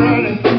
running.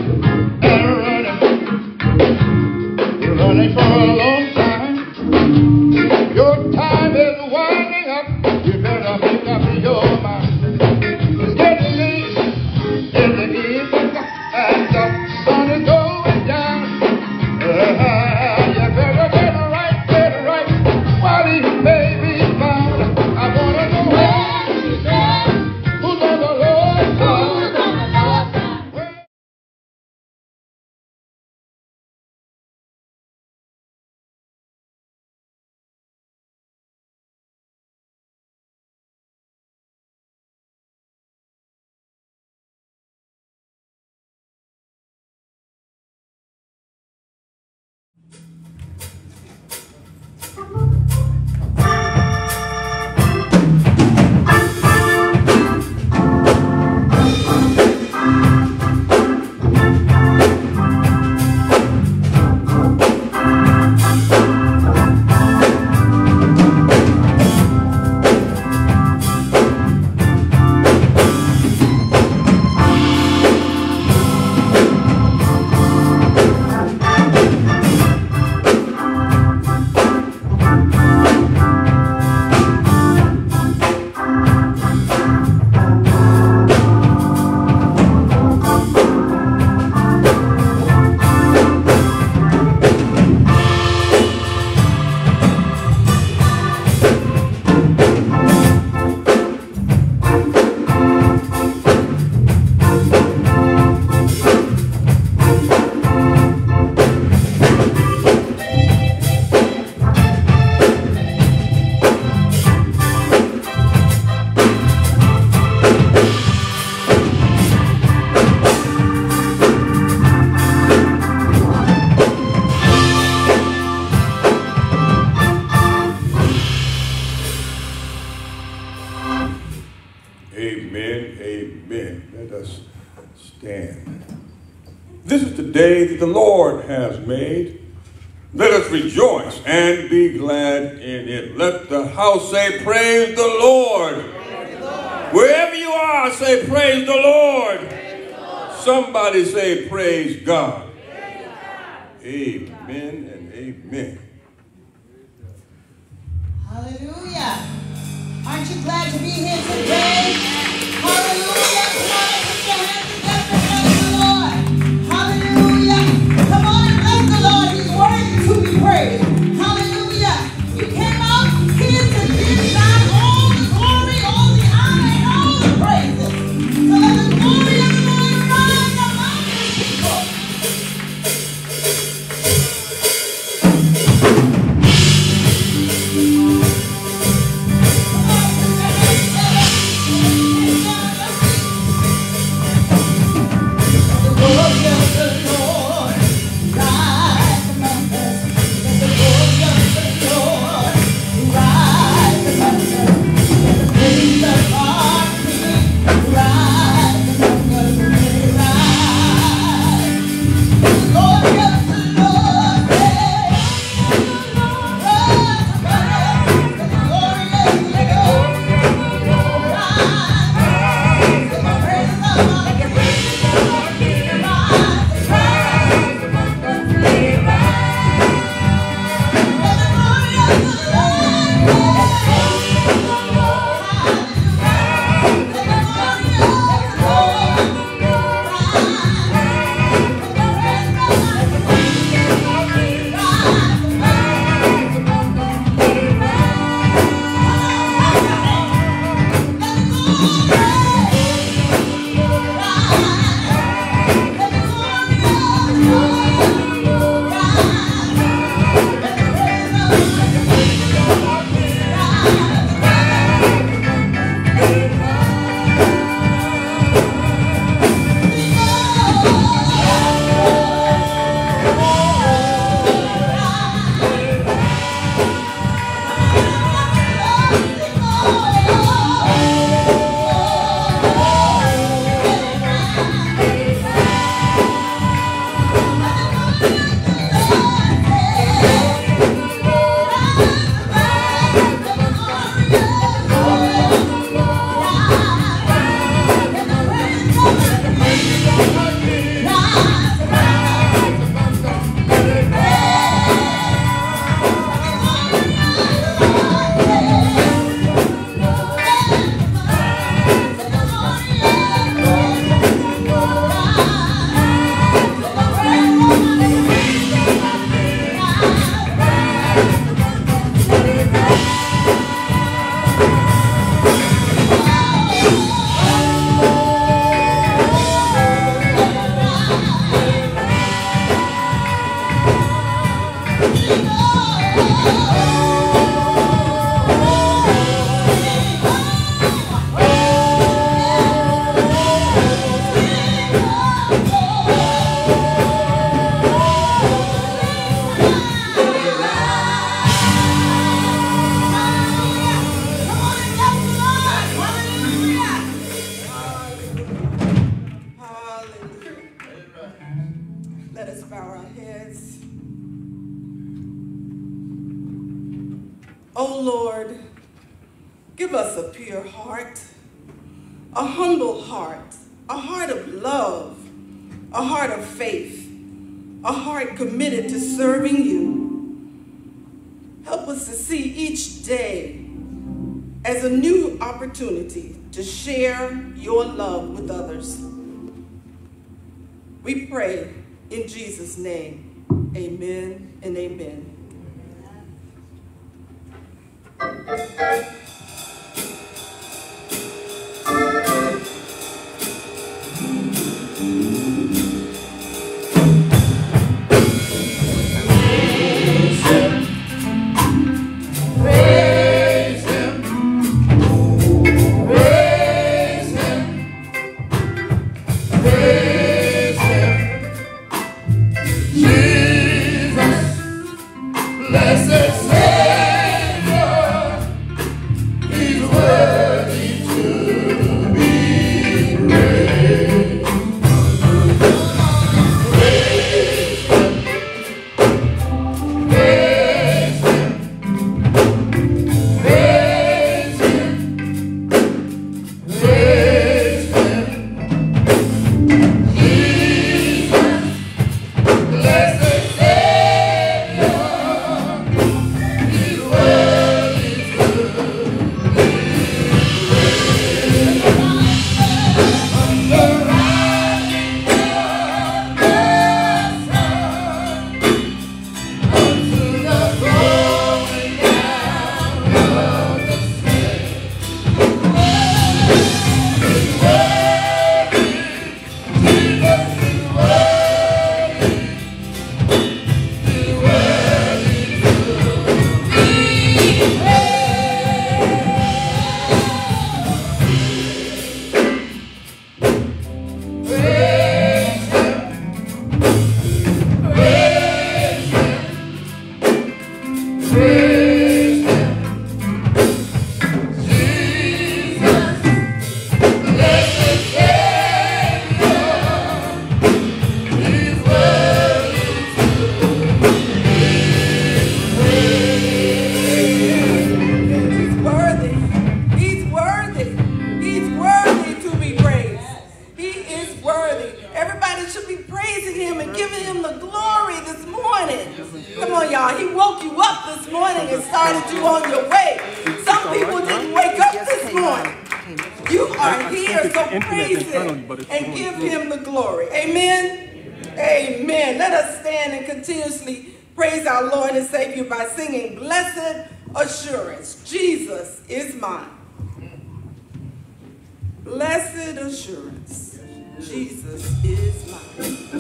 House say, Praise the Lord. Praise the Lord. Wherever you are, say, Praise the Lord. Praise the Lord. Somebody say, Praise God. Praise God. Amen and amen. Hallelujah. Aren't you glad to be here today? others. We pray in Jesus' name, amen and amen. Mặt.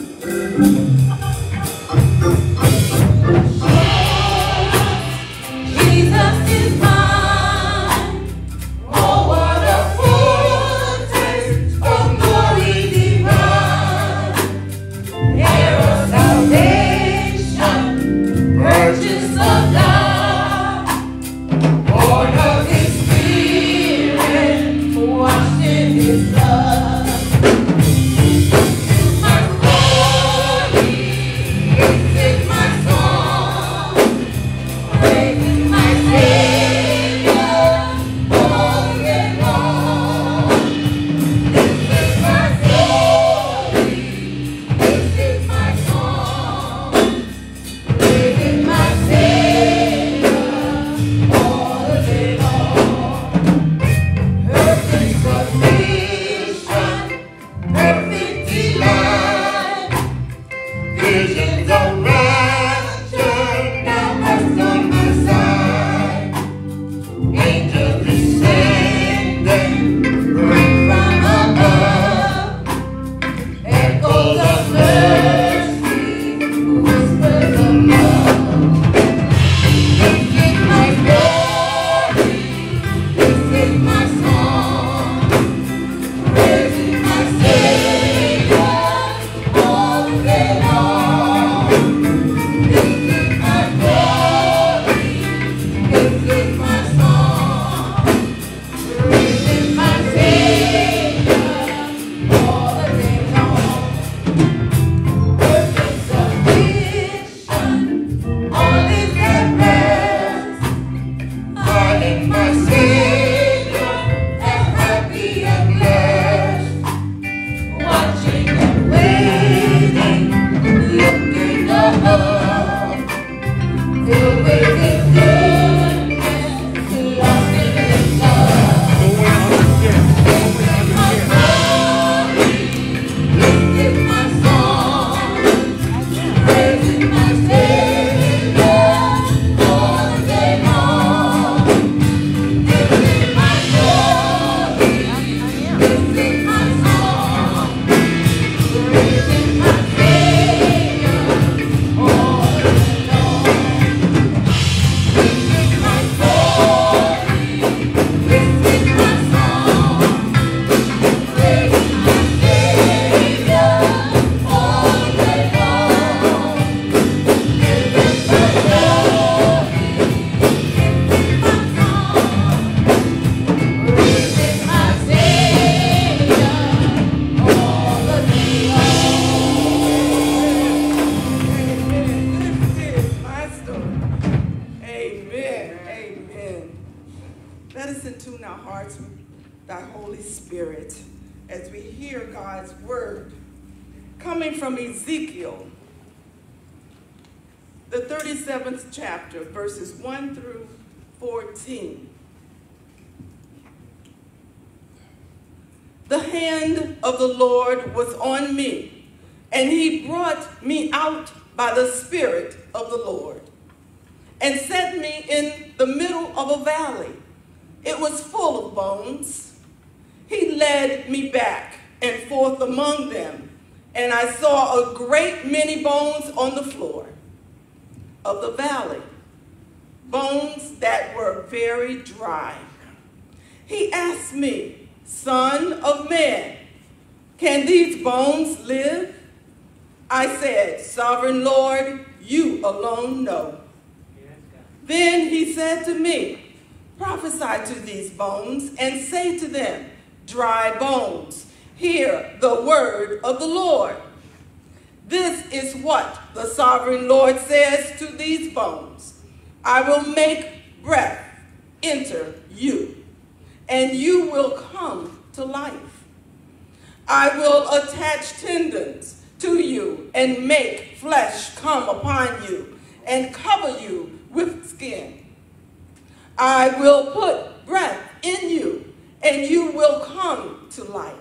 The Lord was on me, and he brought me out by the Spirit of the Lord, and set me in the middle of a valley. It was full of bones. He led me back and forth among them, and I saw a great many bones on the floor of the valley, bones that were very dry. He asked me, Son of man, can these bones live? I said, Sovereign Lord, you alone know. Then he said to me, Prophesy to these bones and say to them, Dry bones, hear the word of the Lord. This is what the sovereign Lord says to these bones I will make breath enter you, and you will come to life. I will attach tendons to you and make flesh come upon you and cover you with skin. I will put breath in you and you will come to life.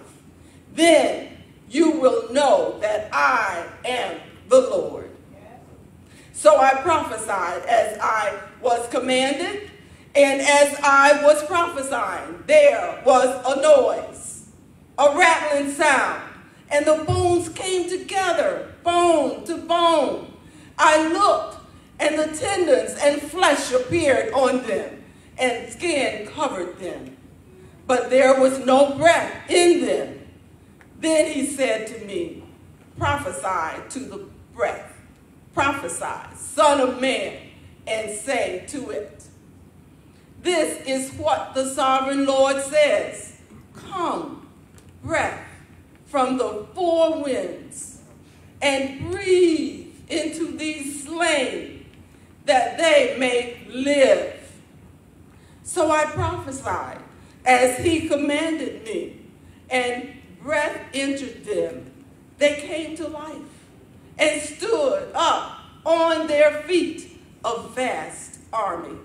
Then you will know that I am the Lord. So I prophesied as I was commanded, and as I was prophesying, there was a noise, a rattling sound, and the bones came together, bone to bone. I looked, and the tendons and flesh appeared on them, and skin covered them. But there was no breath in them. Then he said to me, Prophesy to the breath, prophesy, Son of Man, and say to it, This is what the sovereign Lord says Come, breath from the four winds, and breathe into these slain, that they may live. So I prophesied as he commanded me, and breath entered them. They came to life and stood up on their feet, a vast army.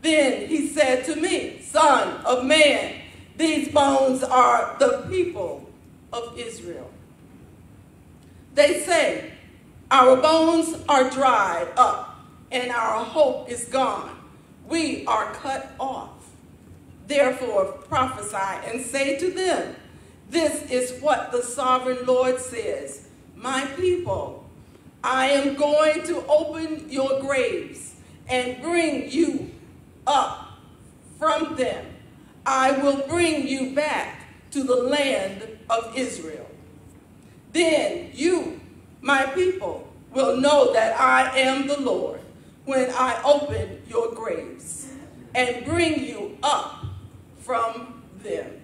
Then he said to me, Son of man, these bones are the people of Israel. They say, Our bones are dried up, and our hope is gone. We are cut off. Therefore prophesy and say to them, This is what the sovereign Lord says My people, I am going to open your graves and bring you up from them. I will bring you back to the land of Israel. Then you, my people, will know that I am the Lord when I open your graves and bring you up from them.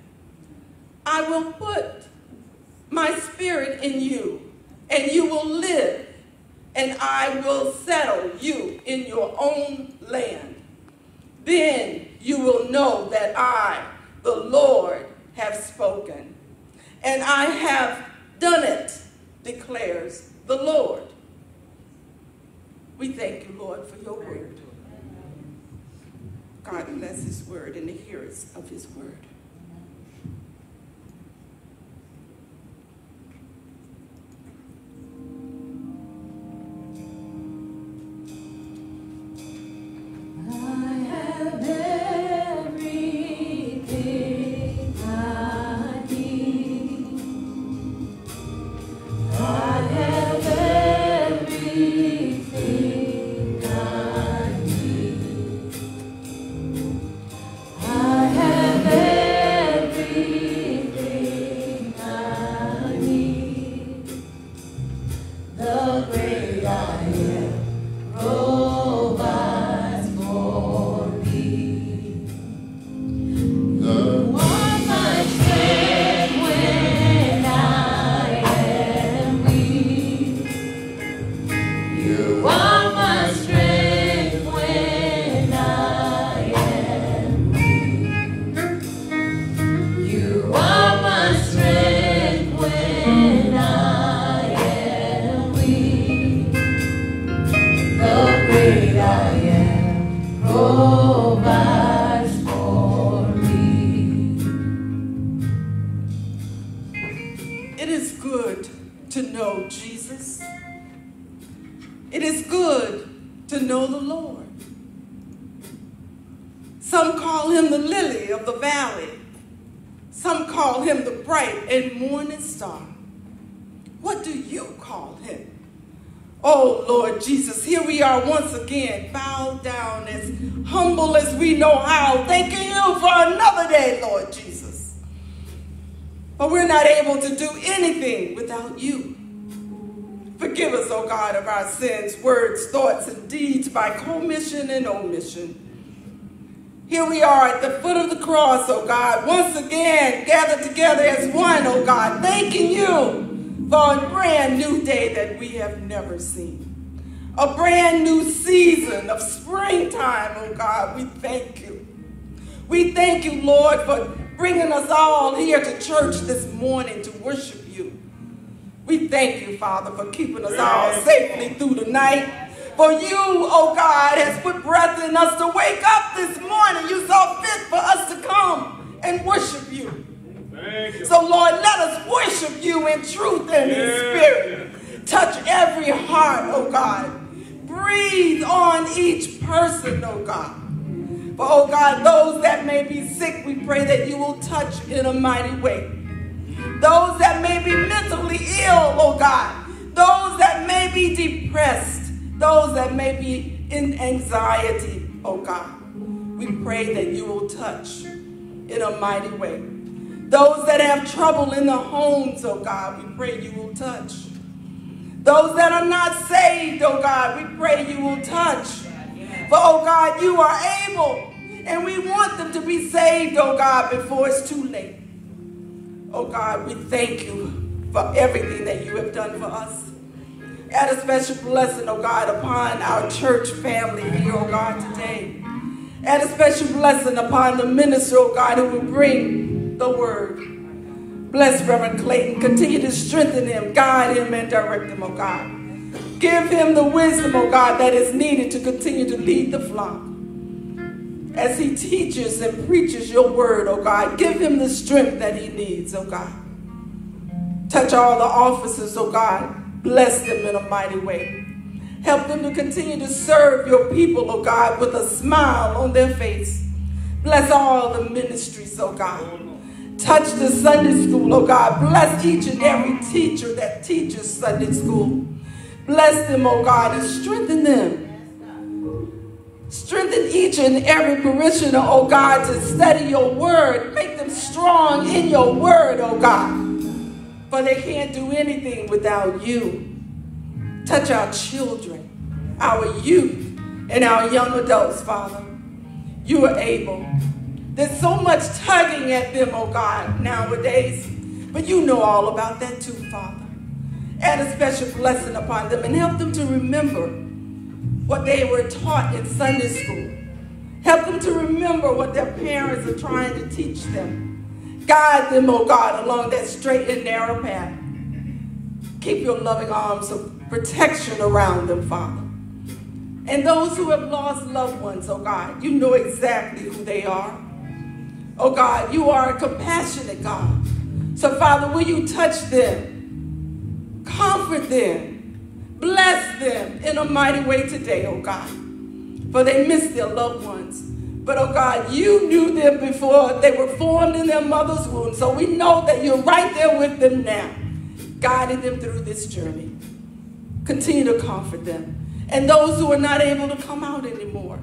I will put my spirit in you, and you will live, and I will settle you in your own land. Then you will know that I, the Lord, have spoken, and I have done it, declares the Lord. We thank you, Lord, for your word. God bless his word and the hearers of his word. But we're not able to do anything without you. Forgive us, O God, of our sins, words, thoughts, and deeds by commission and omission. Here we are at the foot of the cross, O God, once again gathered together as one, O God, thanking you for a brand new day that we have never seen. A brand new season of springtime, oh God. We thank you. We thank you, Lord, for bringing us all here to church this morning to worship you. We thank you, Father, for keeping us all safely through the night. For you, oh God, has put breath in us to wake up this morning. You saw fit for us to come and worship you. So, Lord, let us worship you in truth and in spirit. Touch every heart, oh God. Breathe on each person, oh God. For, oh God, those that may be sick, we pray that you will touch in a mighty way. Those that may be mentally ill, oh God. Those that may be depressed. Those that may be in anxiety, oh God. We pray that you will touch in a mighty way. Those that have trouble in the homes, oh God, we pray you will touch. Those that are not saved, oh God, we pray you will touch. For, oh God, you are able, and we want them to be saved, oh God, before it's too late. Oh God, we thank you for everything that you have done for us. Add a special blessing, oh God, upon our church family here, oh God, today. Add a special blessing upon the minister, oh God, who will bring the word. Bless Reverend Clayton. Continue to strengthen him, guide him, and direct him, oh God. Give him the wisdom, oh God, that is needed to continue to lead the flock. As he teaches and preaches your word, oh God, give him the strength that he needs, oh God. Touch all the officers, oh God. Bless them in a mighty way. Help them to continue to serve your people, oh God, with a smile on their face. Bless all the ministries, oh God. Touch the Sunday school, oh God. Bless each and every teacher that teaches Sunday school. Bless them, oh God, and strengthen them. Strengthen each and every parishioner, oh God, to study your word. Make them strong in your word, oh God. For they can't do anything without you. Touch our children, our youth, and our young adults, Father. You are able. There's so much tugging at them, oh God, nowadays. But you know all about that too, Father. Add a special blessing upon them and help them to remember what they were taught in Sunday school. Help them to remember what their parents are trying to teach them. Guide them, oh God, along that straight and narrow path. Keep your loving arms of protection around them, Father. And those who have lost loved ones, oh God, you know exactly who they are. Oh God, you are a compassionate God. So, Father, will you touch them, comfort them, bless them in a mighty way today, oh God. For they miss their loved ones. But, oh God, you knew them before they were formed in their mother's womb. So we know that you're right there with them now, guiding them through this journey. Continue to comfort them. And those who are not able to come out anymore,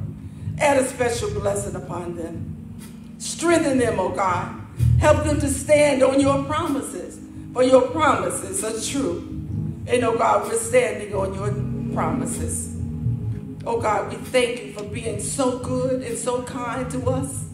add a special blessing upon them. Strengthen them, oh God. Help them to stand on your promises, for your promises are true. And oh God, we're standing on your promises. Oh God, we thank you for being so good and so kind to us.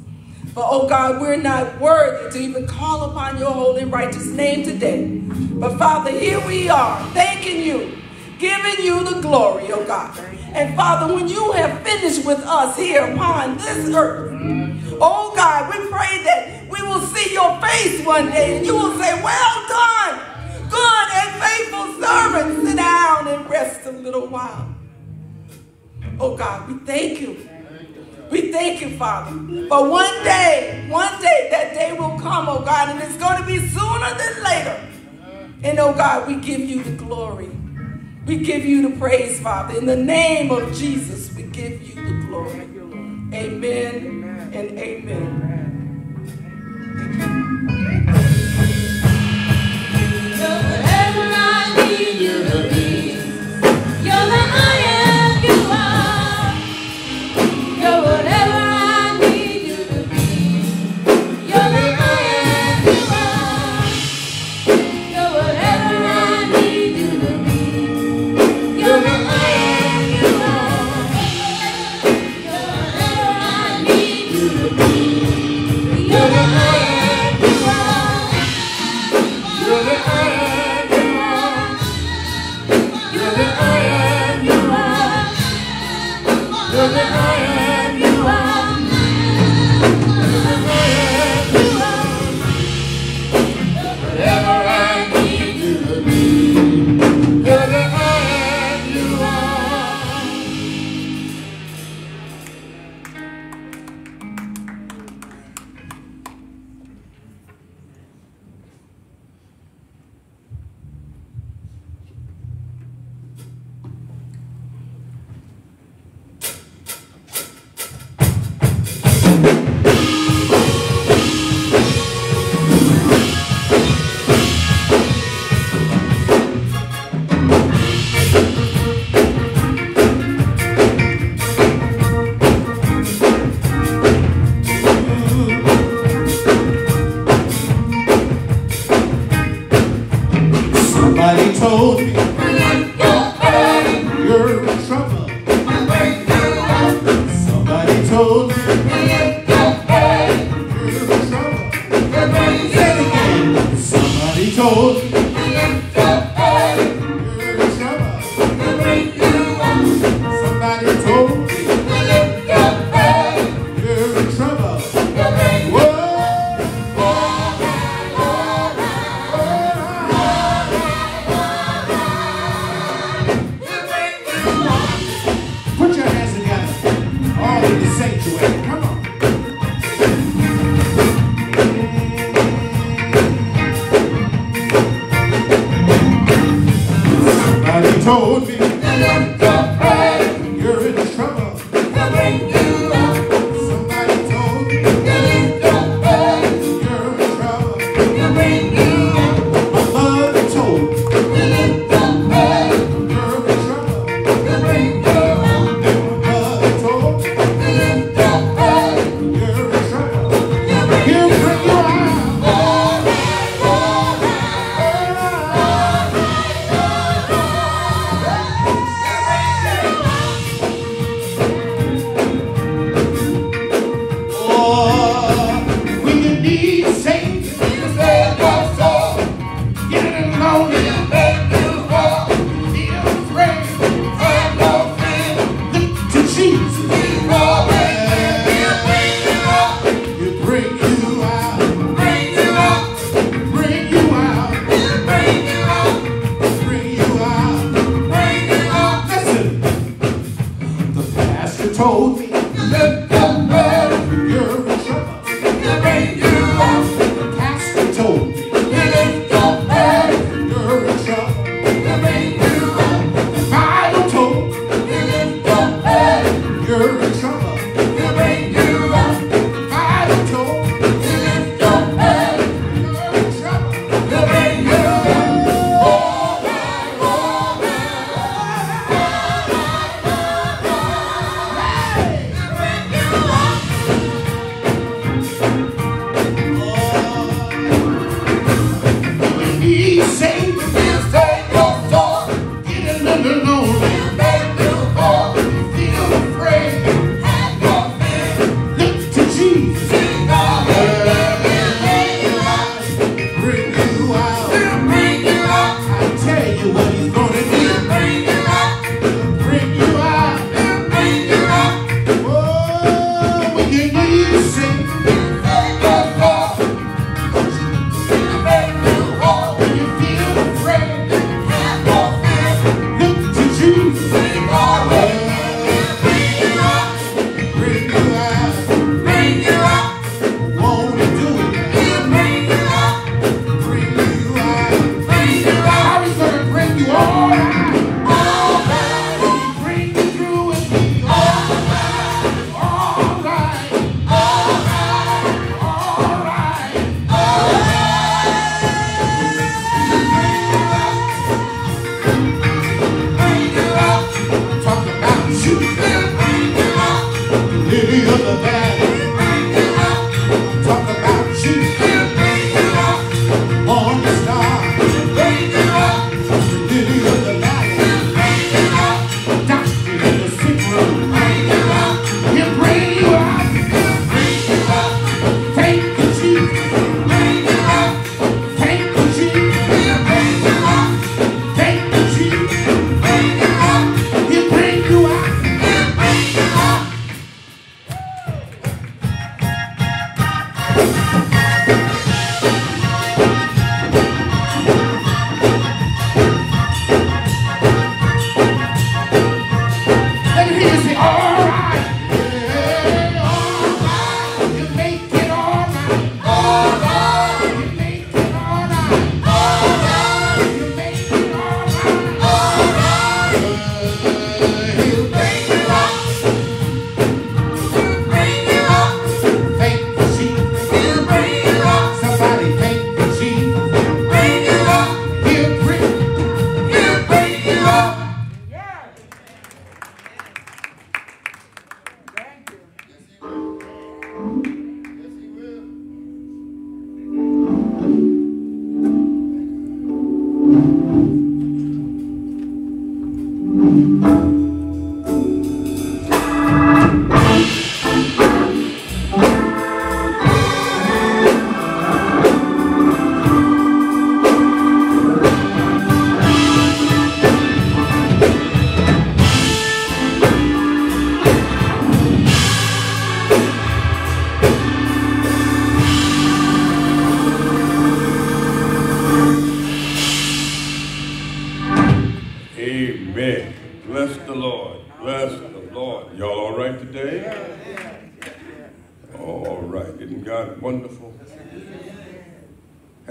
But oh God, we're not worthy to even call upon your holy righteous name today. But Father, here we are, thanking you, giving you the glory, oh God. And Father, when you have finished with us here upon this earth, oh God, we pray that we will see your face one day and you will say, Well done, Good and faithful servant, sit down and rest a little while. Oh God, we thank you. We thank you, Father. But one day, one day, that day will come, oh God, and it's going to be sooner than later. And oh God, we give you the glory. We give you the praise, Father. In the name of Jesus, we give you the glory. Amen, amen. and amen. amen whatever I need you to be. You're the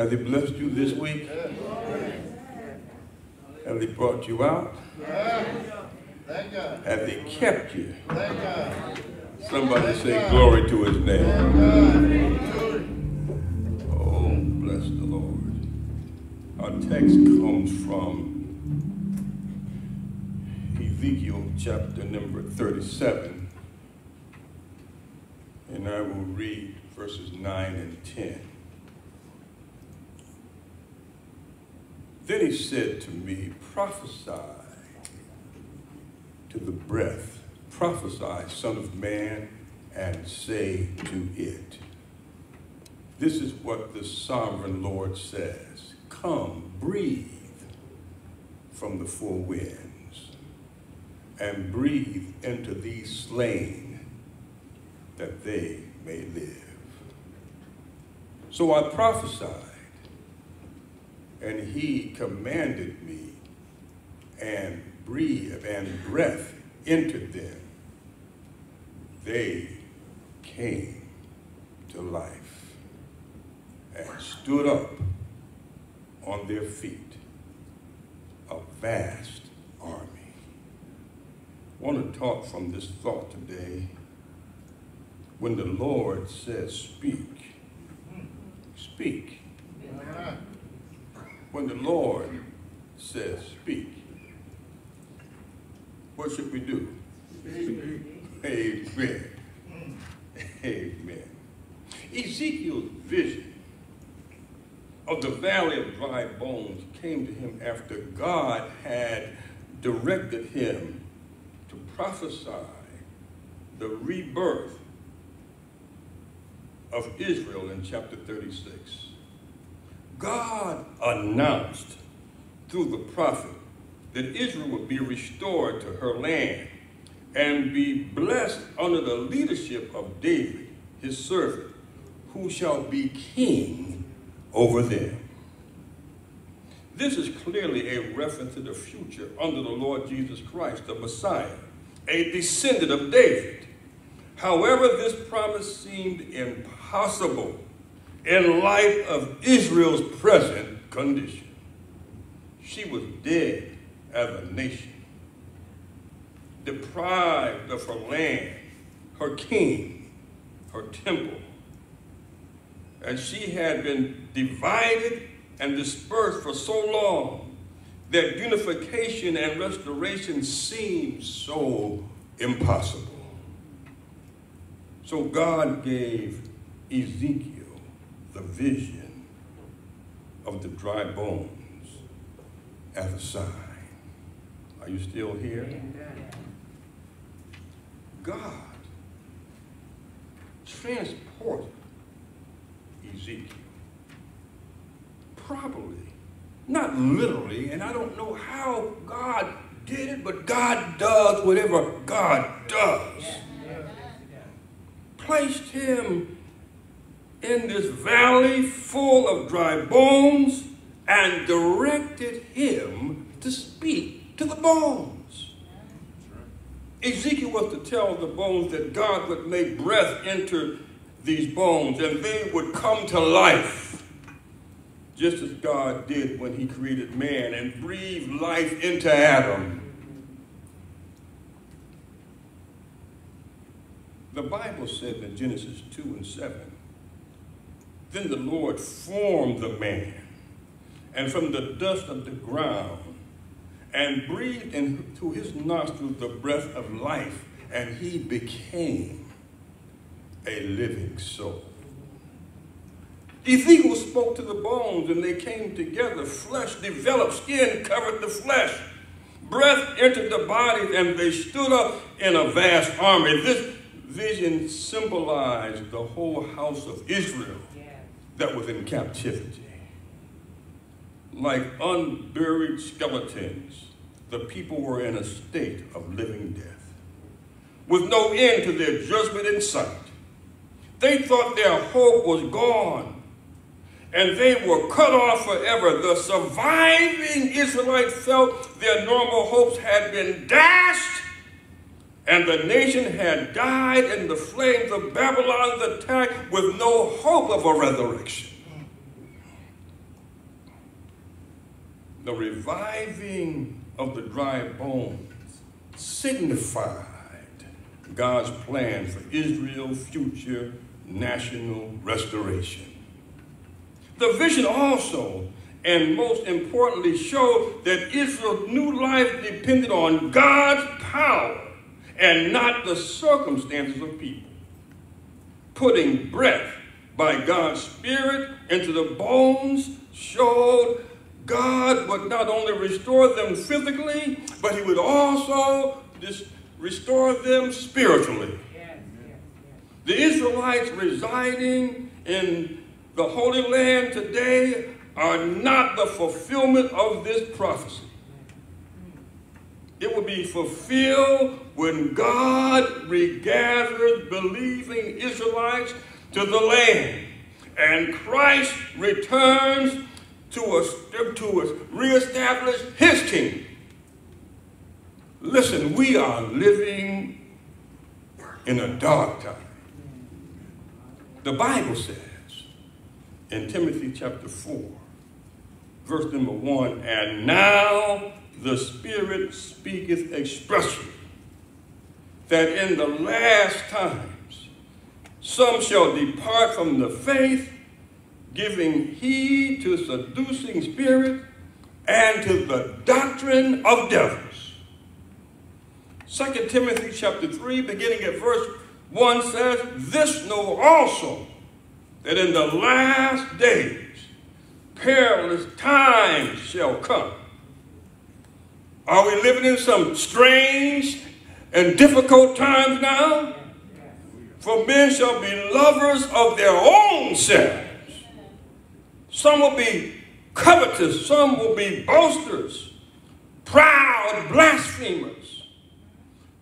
Has He blessed you this week? Has He brought you out? Has He kept you? Somebody say glory to His name. Oh, bless the Lord. Our text comes from Ezekiel chapter number 37. And I will read verses 9 and 10. Then he said to me, Prophesy to the breath, prophesy, Son of Man, and say to it. This is what the sovereign Lord says Come, breathe from the four winds, and breathe into these slain, that they may live. So I prophesied, and he commanded me, and breathed and breath into them. They came to life and stood up on their feet, a vast army. I want to talk from this thought today. When the Lord says, Speak, speak. When the Lord says, Speak, what should we do? Amen. Amen. Ezekiel's vision of the valley of dry bones came to him after God had directed him to prophesy the rebirth of Israel in chapter 36. God announced through the prophet that Israel would be restored to her land and be blessed under the leadership of David, his servant, who shall be king over them. This is clearly a reference to the future under the Lord Jesus Christ, the Messiah, a descendant of David. However, this promise seemed impossible in light of Israel's present condition. She was dead as a nation, deprived of her land, her king, her temple. And she had been divided and dispersed for so long that unification and restoration seemed so impossible. So God gave Ezekiel the vision of the dry bones as a sign. Are you still here? God transported Ezekiel. Probably, not literally, and I don't know how God did it, but God does whatever God does. Placed him in this valley full of dry bones and directed him to speak to the bones. Ezekiel was to tell the bones that God would make breath enter these bones and they would come to life, just as God did when he created man and breathed life into Adam. The Bible said in Genesis 2 and 7, then the Lord formed the man, and from the dust of the ground, and breathed into his nostrils the breath of life, and he became a living soul. Ezekiel spoke to the bones, and they came together. Flesh developed, skin covered the flesh. breath entered the bodies and they stood up in a vast army. This vision symbolized the whole house of Israel that was in captivity. Like unburied skeletons, the people were in a state of living death, with no end to their judgment in sight. They thought their hope was gone, and they were cut off forever. The surviving Israelites felt their normal hopes had been dashed, and the nation had died in the flames of Babylon's attack with no hope of a resurrection. The reviving of the dry bones signified God's plan for Israel's future national restoration. The vision also, and most importantly, showed that Israel's new life depended on God's power and not the circumstances of people. Putting breath by God's Spirit into the bones showed God would not only restore them physically, but He would also restore them spiritually. The Israelites residing in the Holy Land today are not the fulfillment of this prophecy. It will be fulfilled when God regathers believing Israelites to the land and Christ returns to us to us, reestablish his kingdom. Listen, we are living in a dark time. The Bible says in Timothy chapter 4, verse number 1, and now the Spirit speaketh expressly that in the last times some shall depart from the faith, giving heed to seducing spirit and to the doctrine of devils. 2 Timothy chapter 3, beginning at verse 1 says, This know also that in the last days perilous times shall come. Are we living in some strange and difficult times now? For men shall be lovers of their own selves. Some will be covetous, some will be boasters, proud, blasphemers.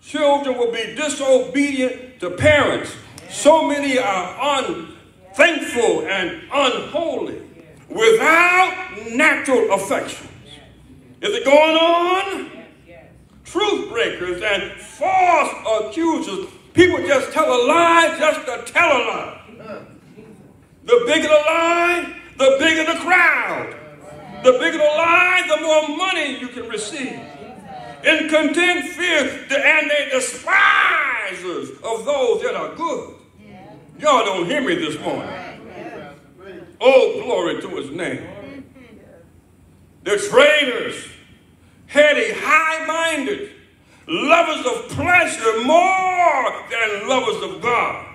Children will be disobedient to parents. So many are unthankful and unholy without natural affections. Is it going on? Truth breakers and false accusers. People just tell a lie just to tell a lie. The bigger the lie, the bigger the crowd. The bigger the lie, the more money you can receive. In content fear, and they despisers of those that are good. Y'all don't hear me this morning. Oh, glory to his name. The traitors, heady, high-minded, lovers of pleasure more than lovers of God.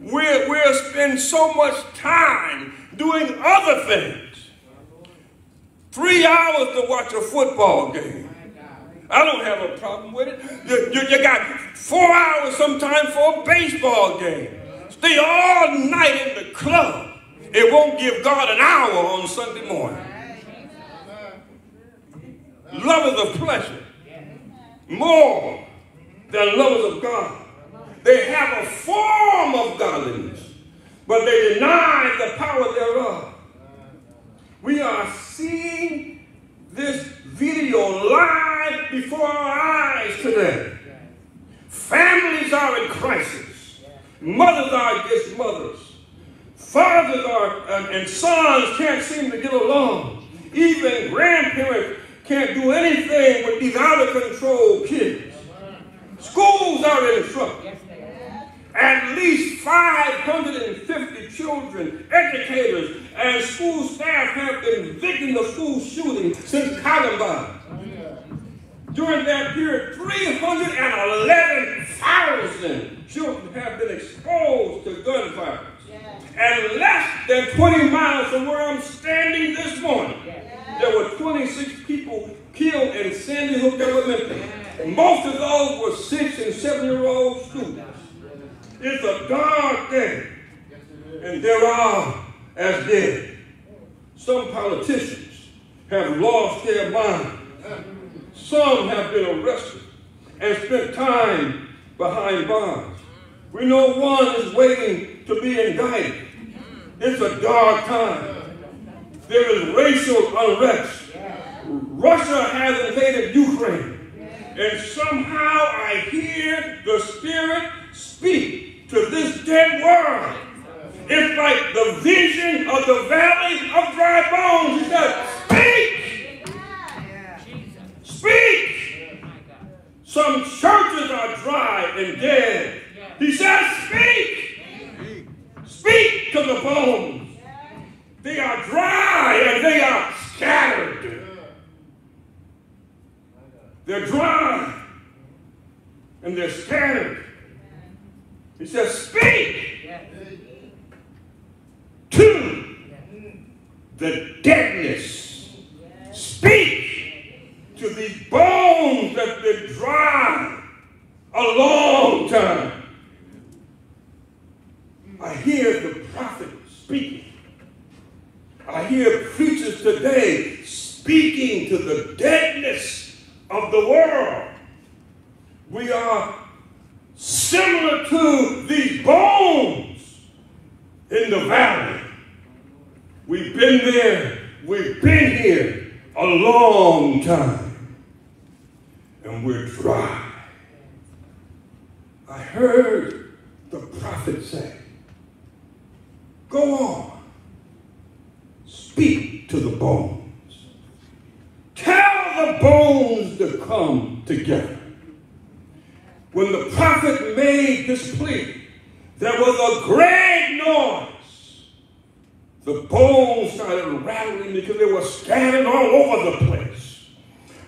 We're, we're spending so much time doing other things. Three hours to watch a football game. I don't have a problem with it. You, you, you got four hours sometime for a baseball game. Stay all night in the club. It won't give God an hour on Sunday morning. Lovers of pleasure more than lovers of God. They have a form of godliness, but they deny the power thereof. We are seeing this video live before our eyes today. Families are in crisis. Mothers are against mothers. Fathers are and, sons can't seem to get along. Even grandparents can't do anything with these out of control kids. Schools are in trouble. At least 550 children, educators, and school staff have been victims of school shootings since Columbine. During that period, 311,000 children have been exposed to gun violence. And less than 20 miles from where I'm standing this morning, there were 26 people killed in Sandy Hook Elementary. Most of those were six and seven year old students. It's a dark day, and there are as dead. Some politicians have lost their mind. Some have been arrested and spent time behind bars. We know one is waiting to be indicted. It's a dark time. There is racial unrest. Russia has invaded Ukraine. And somehow I hear the Spirit speak to this dead world. It's like the vision of the valley of dry bones. He says, Speak! Speak! Some churches are dry and dead. He says, Speak! Speak to the bones. They are dry and they are scattered. They're dry and they're scattered. He says, Speak to the deadness. Speak to these bones that have been dry a long time. I hear the prophet speaking. I hear preachers today speaking to the deadness of the world. We are similar to these bones in the valley. We've been there, we've been here a long time, and we're dry. I heard the prophet say, Go on, speak to the bones. Tell the bones to come together. When the prophet made this plea, there was a great noise. The bones started rattling because they were scattered all over the place.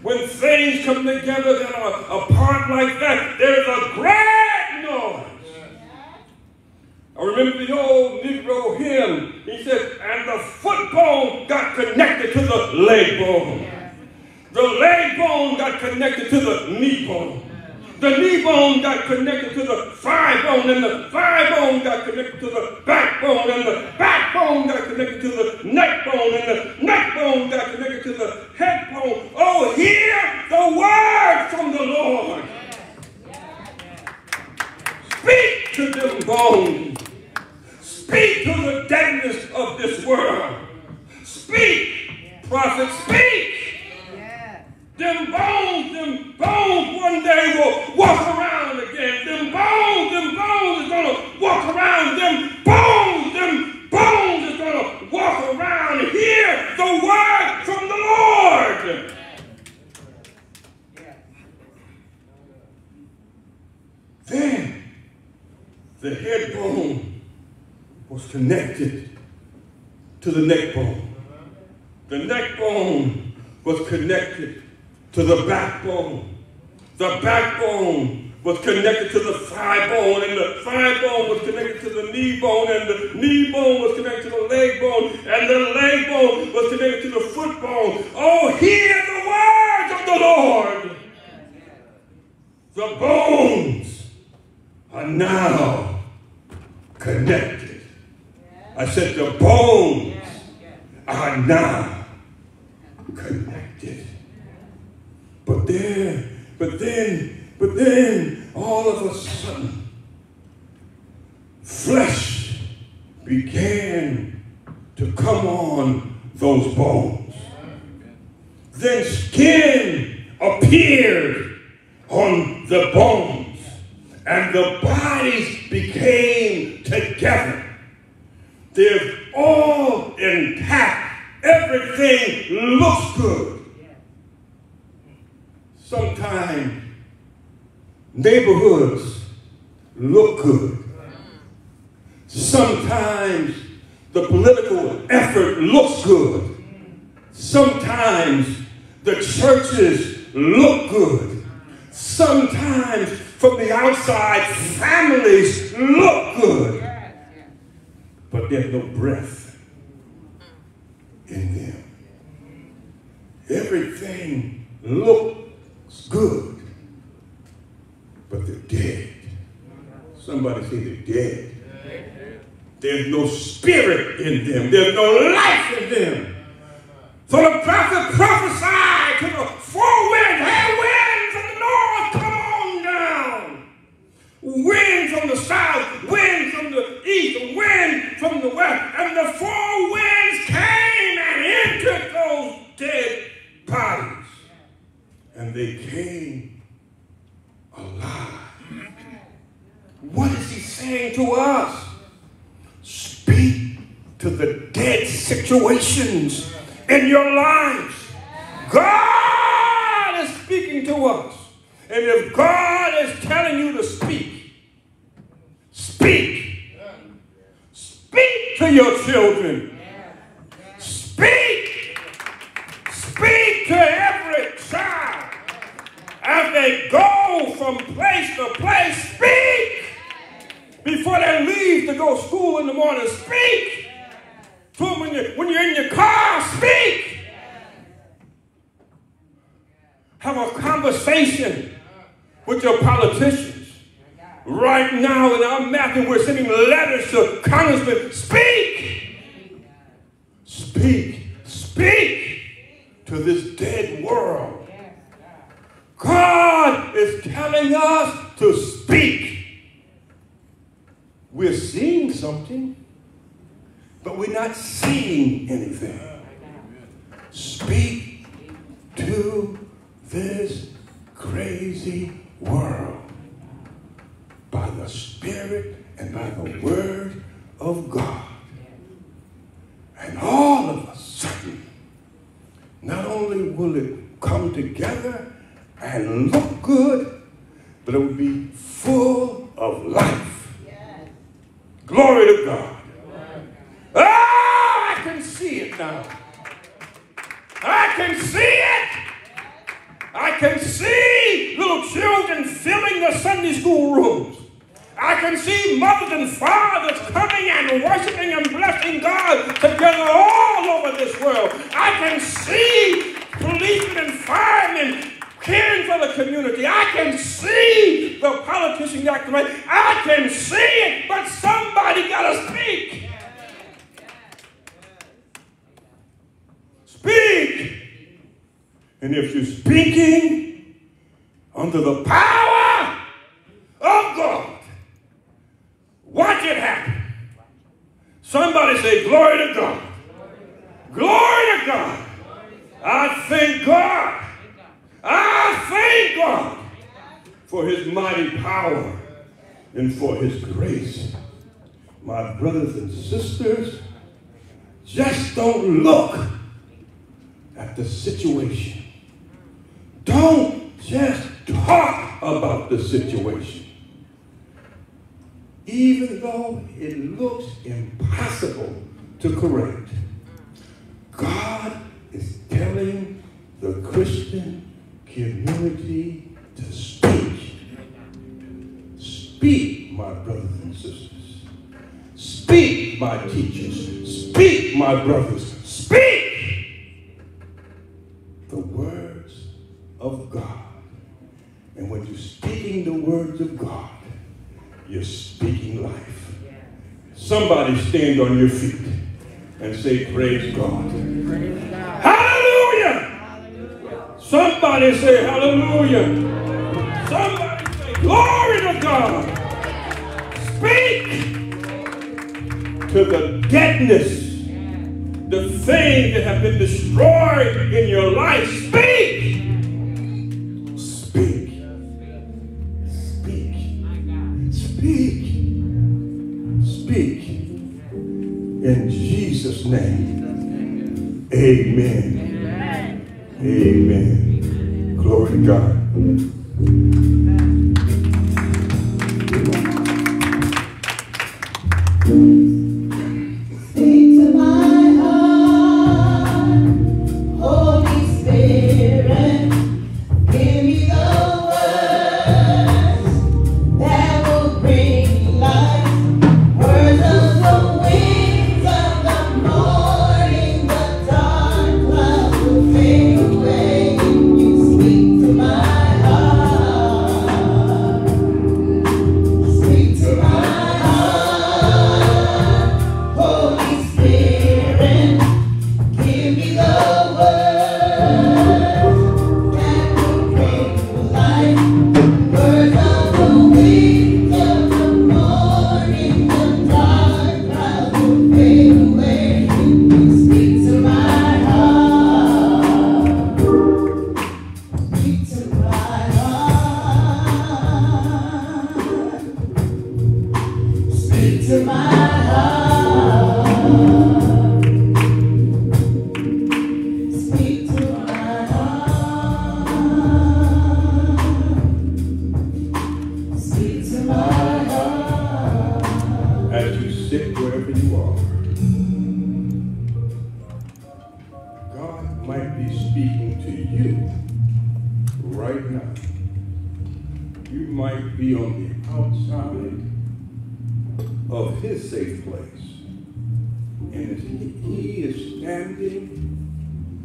When things come together that are apart like that, there's a great remember the old Negro hymn. He said, and the foot bone got connected to the leg bone. The leg bone got connected to the knee bone. The knee bone got connected to the thigh bone, and the thigh bone got connected to the backbone, and the backbone got connected to the neck bone, and the neck bone got connected to the head bone. Oh, hear the word from the Lord. Speak to them bones. Speak to the deadness of this world. Speak, prophet, speak. Them bones, them bones one day will walk around again. Them bones, them bones is gonna walk around. Them bones, them bones is gonna walk around hear the word from the Lord. Then the head bone was connected to the neck bone. The neck bone was connected to the backbone. The backbone was connected to the thigh bone, and the thigh bone was connected to the knee bone, and the knee bone was connected to the leg bone, and the leg bone was connected to the foot bone. Oh, hear the words of the Lord. The bones are now connected. I said the bones are now connected. But then, but then, but then, all of a sudden, flesh began to come on those bones. Then skin appeared on the bones, and the bodies became together. They're all intact. Everything looks good. Sometimes neighborhoods look good. Sometimes the political effort looks good. Sometimes the churches look good. Sometimes from the outside, families look good. But there's no breath in them. Everything looks good, but they're dead. Somebody say they're dead. There's no spirit in them. There's no life in them. So the prophet prophesied to the four winds, hey, wind from the north, come on down. Wind from the south, wind from the east, wind from the west. And the four winds came and entered those dead bodies. And they came alive. What is he saying to us? Speak to the dead situations in your lives. God is speaking to us. And if God is telling you to speak, speak. Speak to your children. Speak. Speak to every child. As they go from place to place, speak. Before they leave to go to school in the morning, speak. To them when you're, when you're in your car, speak. Have a conversation with your politicians. Right now in our Matthew, we're sending letters to congressmen. Speak! Speak! Speak to this dead world. God is telling us to speak. We're seeing something, but we're not seeing anything. Speak to this crazy world by the Spirit and by the Word of God. And all of a sudden, not only will it come together and look good, but it will be full of life. Glory to God. Ah, I can see it now. I can see it. I can see little children filling the Sunday school rooms. I can see mothers and fathers coming and worshiping and blessing God together all over this world. I can see policemen and firemen caring for the community. I can see the politician acting right. I can see it, but somebody got to speak. Speak. And if you're speaking under the power of God, watch it happen. Somebody say, Glory to God. Glory to God. I thank God. I thank God for his mighty power and for his grace. My brothers and sisters, just don't look at the situation. Don't just talk about the situation. Even though it looks impossible to correct, God is telling the Christian community to speak. Speak, my brothers and sisters. Speak, my teachers. Speak, my brothers. Speak the words of God. And when you're speaking the words of God, you're speaking life. Somebody stand on your feet and say, Praise God. Hallelujah! Somebody say, Hallelujah. Somebody say, Glory to God. Speak to the deadness, the things that have been destroyed in your life. Speak. Name. Amen. Amen.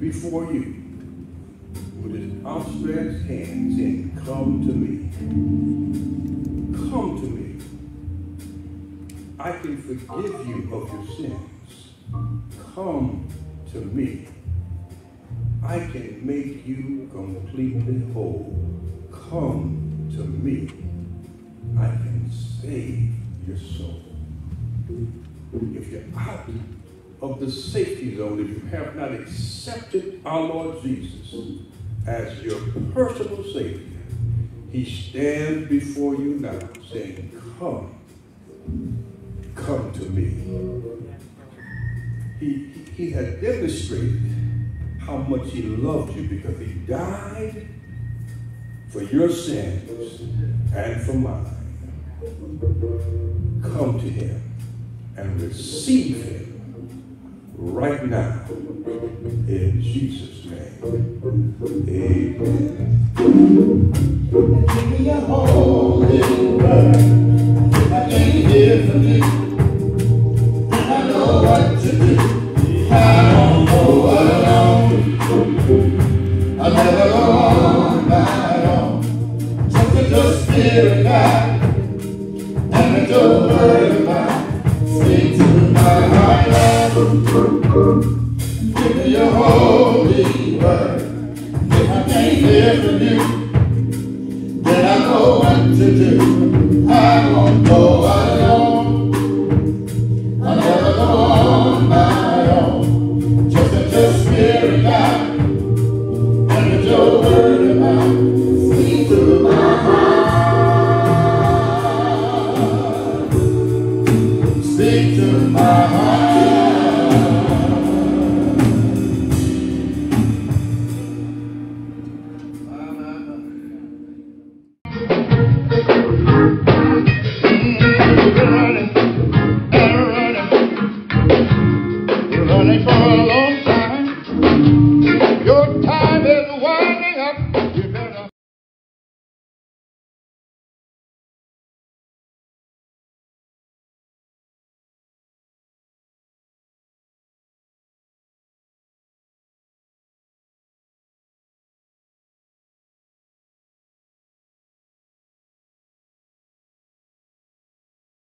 Before you with his outstretched hand and Come to me. Come to me. I can forgive you of your sins. Come to me. I can make you completely whole. Come to me. I can save your soul. If you're out of the safety zone, if you have not accepted our Lord Jesus as your personal Savior, He stands before you now saying, Come, come to me. He, he, had demonstrated how much He loved you because He died for your sins and for mine. Come to Him and receive Him right now in Jesus' name. Amen. Give me a holy word. I can't hear from you. um, um, um.